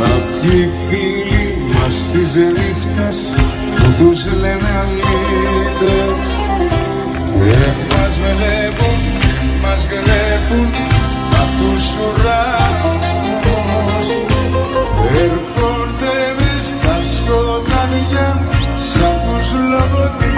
Κάποιοι φίλοι μας τις ρίχτες που τους λένε αλήτρες. Και μας βελεύουν και μας γρέφουν απ' τους ουρανούς. Έρχονται μες στα σκοτάδια σαν τους λογοτήρες